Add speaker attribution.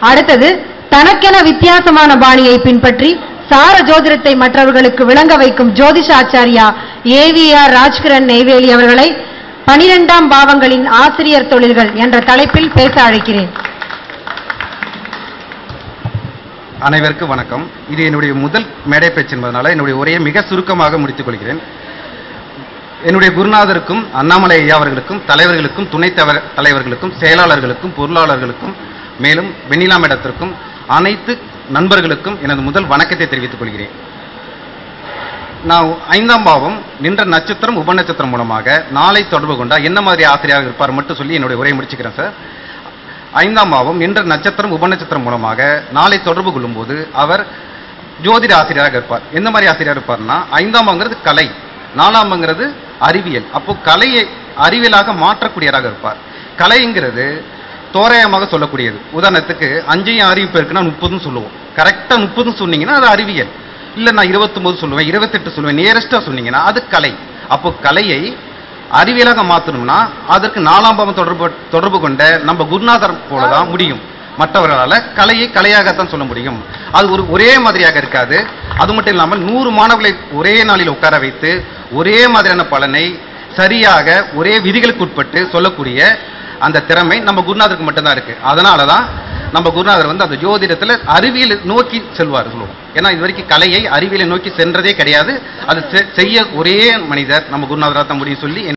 Speaker 1: அடுத்தது தனக்கென வித்தியாசமான பாணியை பின்பற்றி சார ஜோதிடத்தை மற்றவர்களுக்கு விளங்க வைக்கும் ஜோதிஷ ஆச்சாரியா ஏவிஆர் ராஜ்கிரண் நெய்வேலி அவர்களை பனிரெண்டாம் பாவங்களின் ஆசிரியர் தொழில்கள் என்ற தலைப்பில் பேச அழைக்கிறேன்.
Speaker 2: அனைவருக்கும் வணக்கம். இது என்னுடைய முதல் மேடை பேச்சு என்பதனால என்னுடைய உரையை மிக சுருக்கமாக முடித்துக் கொள்கிறேன். என்னுடைய குருநாதருக்கும் அண்ணாமலை ஐயா அவர்களுக்கும் தலைவர்களுக்கும் துணைத் தவ- தலைவர்களுக்கும் செயலாளர்களுக்கும் பொருளாளர்களுக்கும் மேலும் வெண்ணிலா மேடத்திற்கும் அனைத்து நண்பர்களுக்கும் எனது முதல் வணக்கத்தை தெரிவித்துக் கொள்கிறேன். நான் ஐந்தாம் பாவம் நின்ற நட்சத்திரம் உபநட்சத்திரம் மூலமாக நாளை தொடர்பு கொண்டா என்ன மாதிரி ஆசிரியராக இருப்பார் மட்டும் சொல்லி என்னுடைய உரையை முடிச்சுக்கிறேன் சார். ஐந்தாம் பாவம் நின்ற நட்சத்திரம் உபநட்சத்திரம் மூலமாக நாளை தொடர்பு கொள்ளும்போது அவர் ஜோதிட ஆசிரியராக இருப்பார். எந்த மாதிரி ஆசிரியராக இருப்பார்னா ஐந்தாம் பாவங்கிறது கலை நாலாம்ங்கிறது அறிவியல். அப்போ கலையை அறிவியலாக மாற்றக்கூடியவராக இருப்பார். கலைங்கிறது தோராயமாக சொல்லக்கூடியது. உதாரணத்துக்கு அஞ்சையும் அறிவிப்பு இருக்குன்னா முப்பதுன்னு சொல்லுவோம். கரெக்டாக முப்பதுன்னு சொன்னீங்கன்னா அது அறிவியல். இல்லை நான் இருபத்தொம்போது சொல்லுவேன் இருபத்தெட்டு சொல்லுவேன் நியரஸ்ட்டாக சொன்னீங்கன்னா அது கலை. அப்போ கலையை அறிவியலாக மாற்றணும்னா அதற்கு நாலாம் பாவம் தொடர்பு தொடர்பு கொண்ட நம்ம குருநாதர் போல தான் முடியும். மற்றவர்களால் கலையை கலையாகத்தான் சொல்ல முடியும். அது ஒரு ஒரே மாதிரியாக இருக்காது. அது மட்டும் இல்லாமல் நூறு மாணவர்களை ஒரே நாளில் உட்கார வைத்து ஒரே மாதிரியான பலனை சரியாக ஒரே விதிகளுக்கு உட்பட்டு சொல்லக்கூடிய அந்த திறமை நம்ம குருநாதருக்கு மட்டும்தான் இருக்கு. அதனால தான் நம்ம குருநாதர் வந்து அந்த ஜோதிடத்தில் அறிவியல் நோக்கி செல்வார் சொல்லுவோம். ஏன்னா இது வரைக்கும் கலையை அறிவியலை நோக்கி சென்றதே கிடையாது. அது செ- செய்ய ஒரே மனிதர் நம்ம குருநாதராக தான் முடியும் சொல்லி